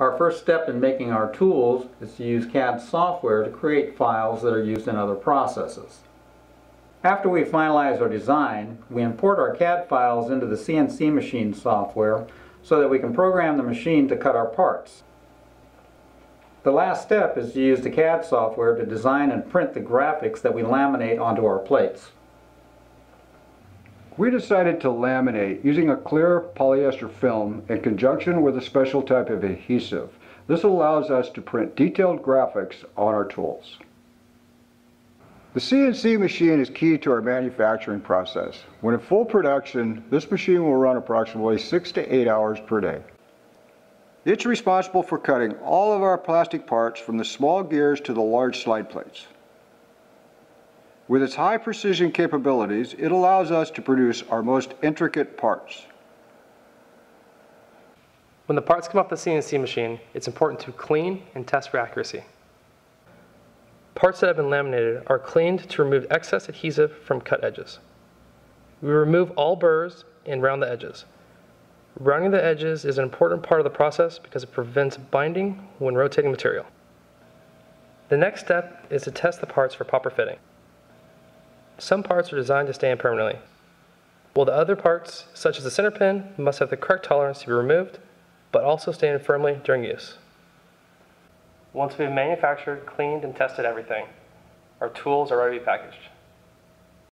Our first step in making our tools is to use CAD software to create files that are used in other processes. After we finalize our design, we import our CAD files into the CNC machine software so that we can program the machine to cut our parts. The last step is to use the CAD software to design and print the graphics that we laminate onto our plates. We decided to laminate using a clear polyester film in conjunction with a special type of adhesive. This allows us to print detailed graphics on our tools. The CNC machine is key to our manufacturing process. When in full production, this machine will run approximately six to eight hours per day. It's responsible for cutting all of our plastic parts from the small gears to the large slide plates. With its high precision capabilities, it allows us to produce our most intricate parts. When the parts come off the CNC machine, it's important to clean and test for accuracy. Parts that have been laminated are cleaned to remove excess adhesive from cut edges. We remove all burrs and round the edges. Rounding the edges is an important part of the process because it prevents binding when rotating material. The next step is to test the parts for proper fitting. Some parts are designed to stand permanently, while the other parts, such as the center pin, must have the correct tolerance to be removed, but also stand firmly during use. Once we've manufactured, cleaned, and tested everything, our tools are ready to be packaged.